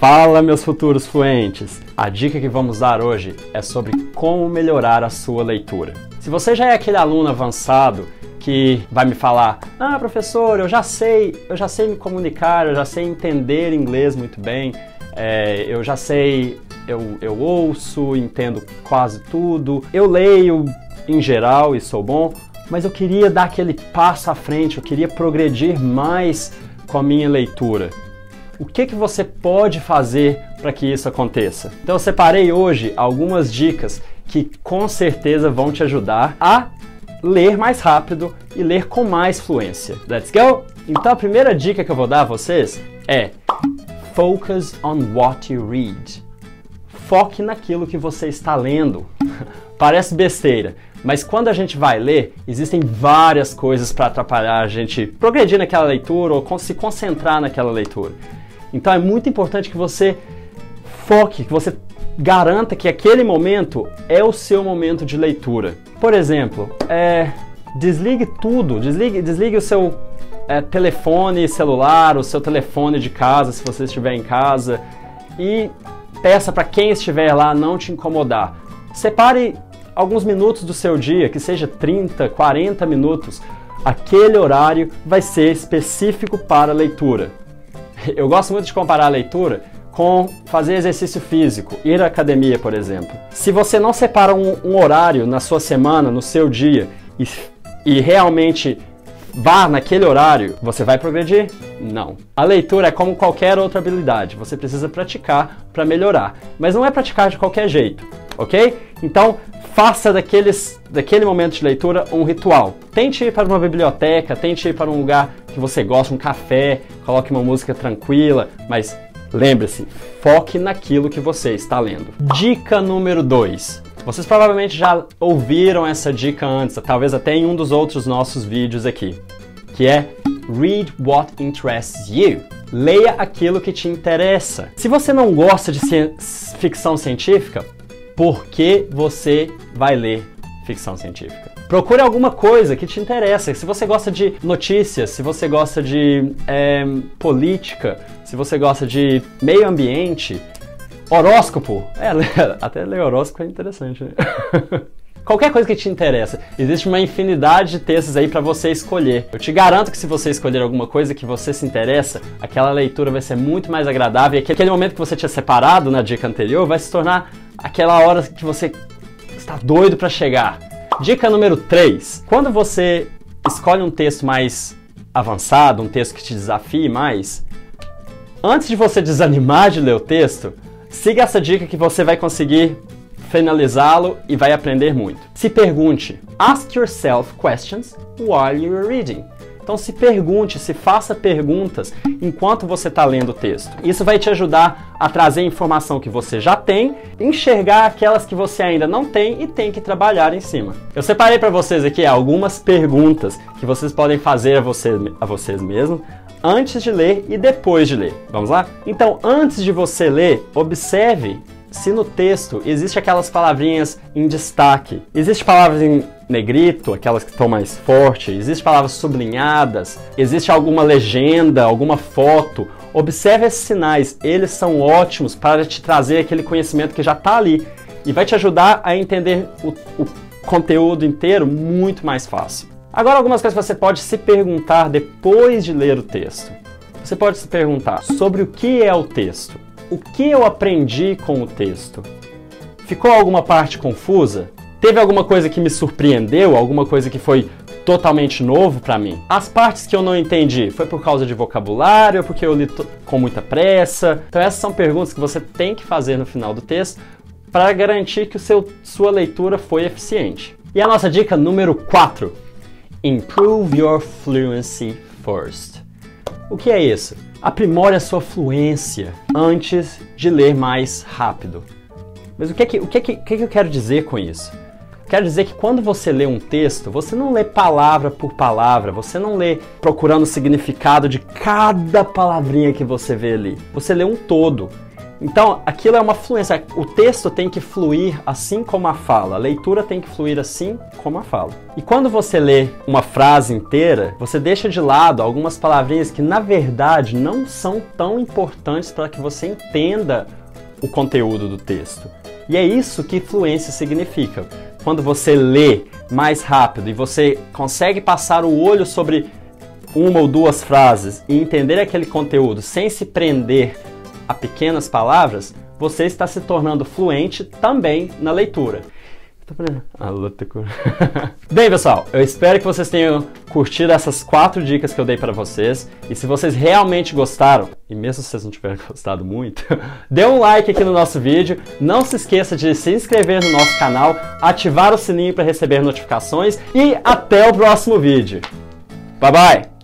Fala, meus futuros fluentes! A dica que vamos dar hoje é sobre como melhorar a sua leitura. Se você já é aquele aluno avançado que vai me falar: "Ah, professor, eu já sei, eu já sei me comunicar, eu já sei entender inglês muito bem, é, eu já sei, eu, eu ouço, entendo quase tudo, eu leio em geral e sou bom, mas eu queria dar aquele passo à frente, eu queria progredir mais com a minha leitura." O que, que você pode fazer para que isso aconteça. Então eu separei hoje algumas dicas que com certeza vão te ajudar a ler mais rápido e ler com mais fluência. Let's go? Então a primeira dica que eu vou dar a vocês é Focus on what you read. Foque naquilo que você está lendo. Parece besteira, mas quando a gente vai ler, existem várias coisas para atrapalhar a gente progredir naquela leitura ou se concentrar naquela leitura. Então é muito importante que você foque, que você garanta que aquele momento é o seu momento de leitura. Por exemplo, é, desligue tudo, desligue, desligue o seu é, telefone celular, o seu telefone de casa, se você estiver em casa, e peça para quem estiver lá não te incomodar. Separe alguns minutos do seu dia, que seja 30, 40 minutos. Aquele horário vai ser específico para leitura. Eu gosto muito de comparar a leitura com fazer exercício físico, ir à academia, por exemplo. Se você não separa um, um horário na sua semana, no seu dia, e, e realmente vá naquele horário, você vai progredir? Não. A leitura é como qualquer outra habilidade, você precisa praticar para melhorar, mas não é praticar de qualquer jeito, ok? Então, faça daqueles, daquele momento de leitura um ritual. Tente ir para uma biblioteca, tente ir para um lugar que você gosta, um café, coloque uma música tranquila, mas lembre-se, foque naquilo que você está lendo. Dica número 2. Vocês provavelmente já ouviram essa dica antes, talvez até em um dos outros nossos vídeos aqui, que é Read what interests you. Leia aquilo que te interessa. Se você não gosta de ficção científica, por que você vai ler ficção científica? Procure alguma coisa que te interessa. Se você gosta de notícias, se você gosta de é, política, se você gosta de meio ambiente, horóscopo. É, até ler horóscopo é interessante. Né? Qualquer coisa que te interessa. Existe uma infinidade de textos aí para você escolher. Eu te garanto que se você escolher alguma coisa que você se interessa, aquela leitura vai ser muito mais agradável e aquele momento que você tinha separado na dica anterior vai se tornar aquela hora que você está doido para chegar. Dica número 3. Quando você escolhe um texto mais avançado, um texto que te desafie mais, antes de você desanimar de ler o texto, siga essa dica que você vai conseguir finalizá-lo e vai aprender muito. Se pergunte: ask yourself questions while you're reading. Então se pergunte, se faça perguntas enquanto você está lendo o texto. Isso vai te ajudar a trazer informação que você já tem, enxergar aquelas que você ainda não tem e tem que trabalhar em cima. Eu separei para vocês aqui algumas perguntas que vocês podem fazer a vocês, a vocês mesmos antes de ler e depois de ler. Vamos lá? Então, antes de você ler, observe se no texto existe aquelas palavrinhas em destaque, existe palavras em negrito, aquelas que estão mais forte, existe palavras sublinhadas, existe alguma legenda, alguma foto, observe esses sinais, eles são ótimos para te trazer aquele conhecimento que já está ali e vai te ajudar a entender o, o conteúdo inteiro muito mais fácil. Agora, algumas coisas que você pode se perguntar depois de ler o texto. Você pode se perguntar sobre o que é o texto. O que eu aprendi com o texto? Ficou alguma parte confusa? Teve alguma coisa que me surpreendeu? Alguma coisa que foi totalmente novo para mim? As partes que eu não entendi, foi por causa de vocabulário, porque eu li com muita pressa? Então essas são perguntas que você tem que fazer no final do texto para garantir que o seu, sua leitura foi eficiente. E a nossa dica número 4: Improve your fluency first. O que é isso? Aprimore a sua fluência antes de ler mais rápido. Mas o que, é que, o que, é que, que, é que eu quero dizer com isso? Quero dizer que quando você lê um texto, você não lê palavra por palavra, você não lê procurando o significado de cada palavrinha que você vê ali. Você lê um todo. Então, aquilo é uma fluência. O texto tem que fluir assim como a fala. A leitura tem que fluir assim como a fala. E quando você lê uma frase inteira, você deixa de lado algumas palavrinhas que, na verdade, não são tão importantes para que você entenda o conteúdo do texto. E é isso que fluência significa. Quando você lê mais rápido e você consegue passar o olho sobre uma ou duas frases e entender aquele conteúdo sem se prender a pequenas palavras, você está se tornando fluente também na leitura. Ah, Bem, pessoal, eu espero que vocês tenham curtido essas quatro dicas que eu dei para vocês. E se vocês realmente gostaram, e mesmo se vocês não tiverem gostado muito, dê um like aqui no nosso vídeo. Não se esqueça de se inscrever no nosso canal, ativar o sininho para receber notificações e até o próximo vídeo. Bye bye!